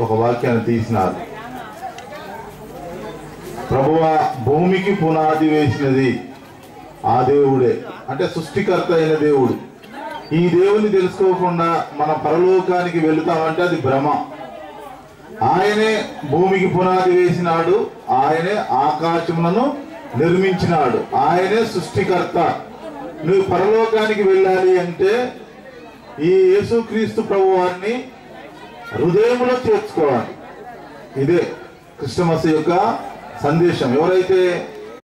ఒక వాక్యాన్ని తీసినారు. ప్రభువ భూమికి పునాది వేసినది ఆ దేవుడే. అంటే సృష్టికర్త అయిన దేవుడు. ఈ దేవుని తెలుసుకోకుండా మన పరలోకానికి వెళుతామంటే అది భ్రమ. ఆయనే భూమికి పునాది వేసినాడు. ఆయనే ఆకాశములను నిర్మించినాడు. ఆయనే సృష్టికర్త. నువ్వు పరలోకానికి వెళ్ళాలి అంటే ఈ యేసుక్రీస్తు ప్రభు వారిని హృదయంలో చేర్చుకోవాలి ఇదే క్రిస్టమస్ యొక్క సందేశం ఎవరైతే